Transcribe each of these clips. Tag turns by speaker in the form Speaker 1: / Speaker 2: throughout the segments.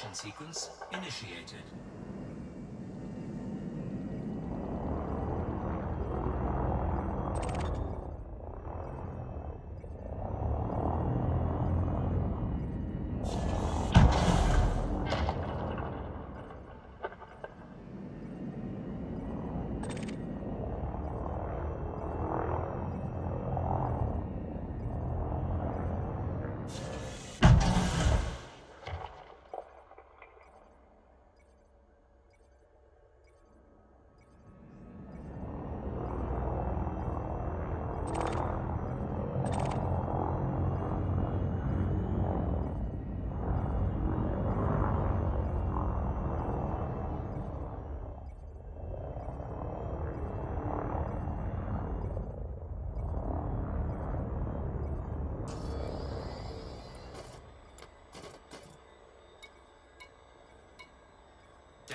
Speaker 1: Detonation sequence initiated.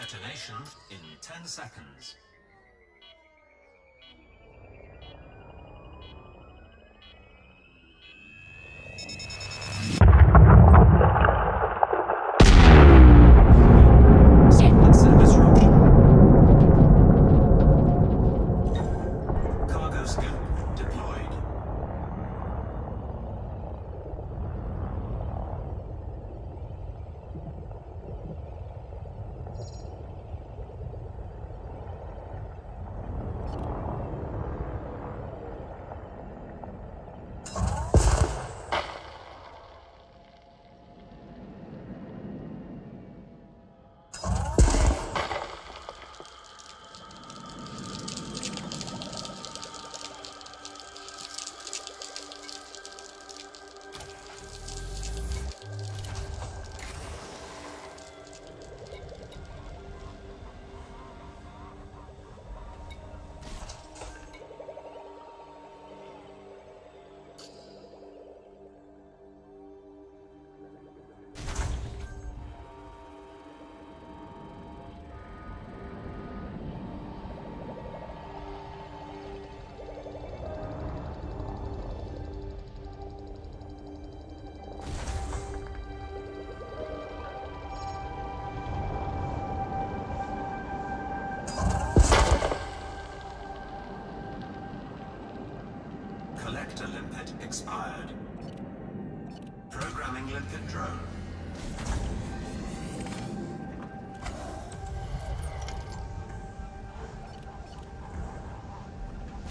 Speaker 1: Detonation in 10 seconds.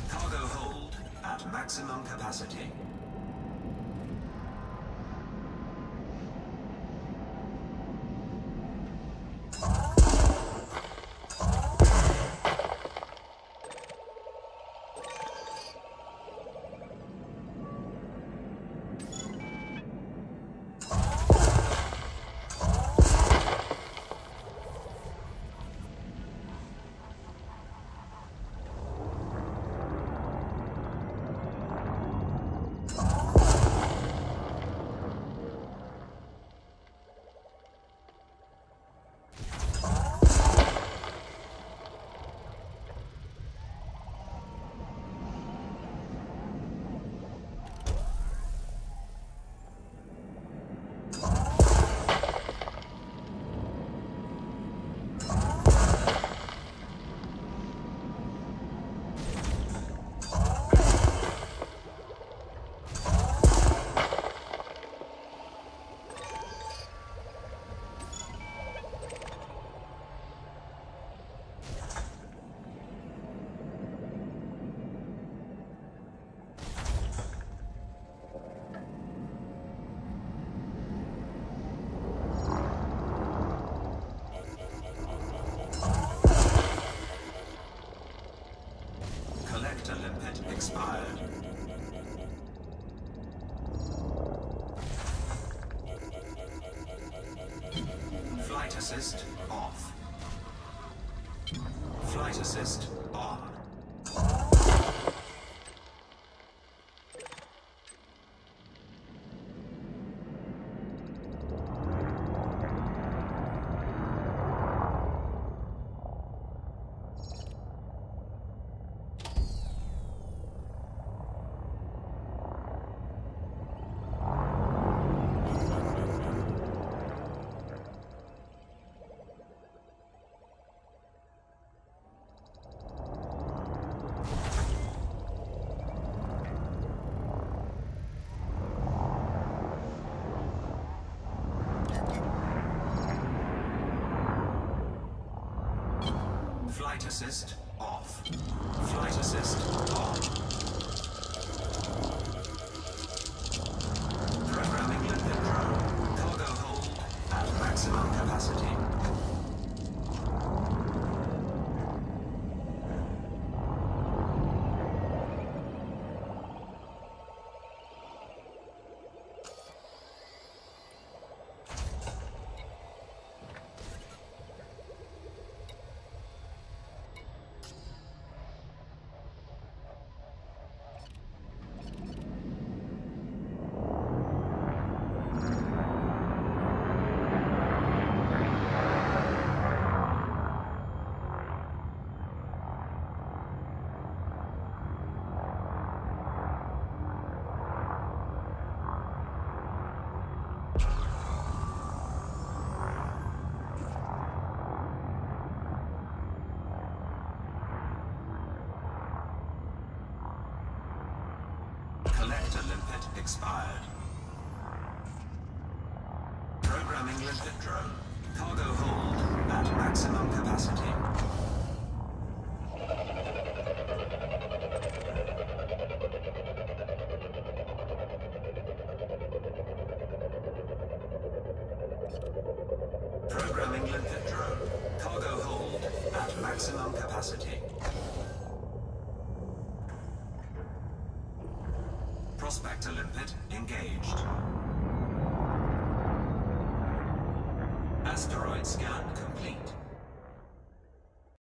Speaker 1: Cargo hold at maximum capacity. Collector limpet expired. Flight assist off. Flight assist Flight assist off. Flight assist on. Programming limpet drone. Cargo hold at maximum capacity. Collector limpet expired. Programming limpet drone. Cargo hold at maximum capacity. Prospector limpet engaged. Asteroid scan.